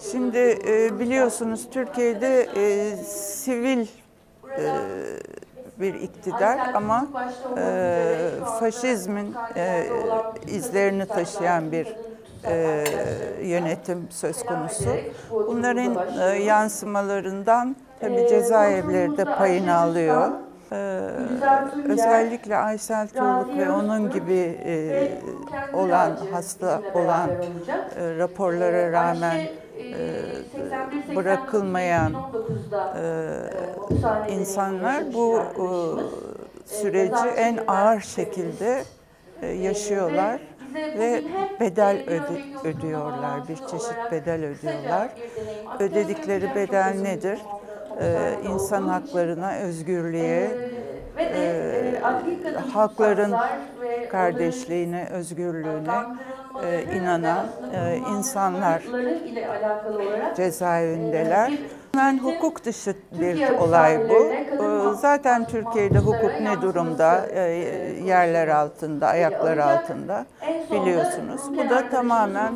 Şimdi e, biliyorsunuz Türkiye'de e, sivil e, bir iktidar ama e, faşizmin e, izlerini taşıyan bir e, yönetim söz konusu. Bunların e, yansımalarından tabii cezaevleri de payını alıyor. Ee, özellikle Aysel Tuğluk ve onun gibi e, olan hasta olan e, raporlara rağmen e, bırakılmayan e, insanlar bu e, süreci en ağır şekilde e, yaşıyorlar ve bedel öde, ödüyorlar, bir çeşit bedel ödüyorlar. Ödedikleri bedel nedir? Ee, insan haklarına, özgürlüğe, e, halkların kardeşliğine, özgürlüğüne e, inanan e, insanlar cezaevindeler. Hemen hukuk dışı bir olay bu. Zaten Türkiye'de hukuk ne durumda? Ee, Yerler altında, ayaklar altında biliyorsunuz. Bu da tamamen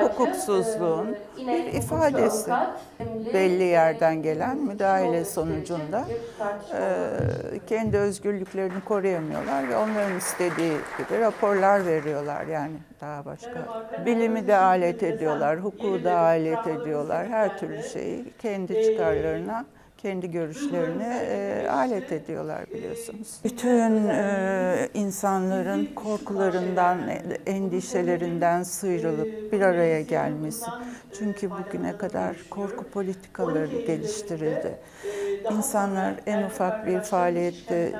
hukuksuzluğun bir ifadesi. Belli yerden gelen müdahale sonucunda e, kendi özgürlüklerini koruyamıyorlar ve onların istediği gibi raporlar veriyorlar yani daha başka. Bilimi de alet ediyorlar, hukuku da alet ediyorlar, her türlü şeyi kendi çıkarlarına kendi görüşlerine e, alet ediyorlar biliyorsunuz. Bütün e, insanların korkularından, endişelerinden sıyrılıp bir araya gelmesi. Çünkü bugüne kadar korku politikaları geliştirildi. İnsanlar en ufak bir faaliyette,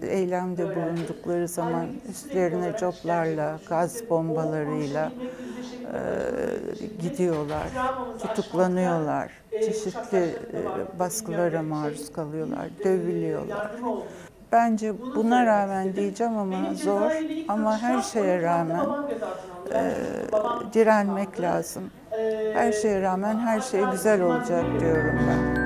e, eylemde bulundukları zaman üstlerine coplarla, gaz bombalarıyla e, gidiyorlar, tutuklanıyorlar, çeşitli e, baskılara maruz kalıyorlar, dövülüyorlar. Bence buna rağmen diyeceğim ama zor ama her şeye rağmen e, direnmek lazım. Her şeye rağmen her şey güzel olacak diyorum ben.